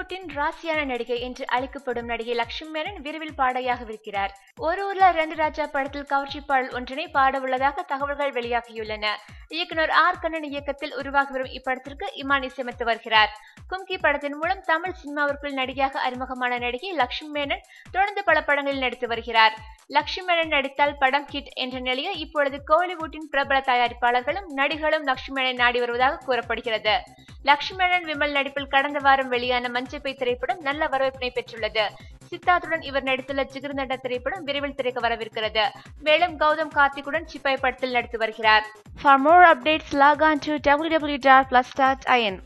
பாலிவுட்டின் ராசியான நடிகை என்று அழைக்கப்படும் நடிகை லட்சுமி மேனன் விரைவில் பாடையாகவிருக்கிறார் ஒரு ஊர்ல ரெண்டு ராஜா படத்தில் கவர்ச்சி பாடல் ஒன்றினை பாட உள்ளதாக தகவல்கள் வெளியாகியுள்ளன. இயக்குனர் ஆர். கண்ணன் இயக்கத்தில் உருவாகி வரும் இப்படத்திற்கு இமான் இசையமைத்து வருகிறார். கும்கி படத்தின் மூலம் தமிழ் சினிமாவிற்குள் நடிகையாக அறிமுகமான நடிகை லட்சுமி மேனன் தொடர்ந்து பல படங்களில் நடித்து வருகிறார். லட்சுமி மேனன் நடித்தால் படம் ஹிட் என்ற நிலையில் இப்பொழுது கோலிவுட்டின் பிரபல தயாரிப்பாளர்களும் நடிகர்களும் லட்சுமி மேனன் நாடி வருவதாக கூறப்படுகிறது. லக்ஷ்மணன் விமல் நடிப்பில் கடந்த வாரம் வெளியான மஞ்சப்பை திரைப்படம் நல்ல வரவேற்பினை பெற்றுள்ளது. சித்தார்த்துடன் இவர் நடித்துள்ள ஜிகிர்நட திரைப்படம் விரைவில் திரைக்க வரவிருக்கிறது. மேலும் கௌதம் கார்த்திக்குடன் சிப்பாய் படத்தில் நடித்து வருகிறார். For more updates log on to W W dot plus dot IN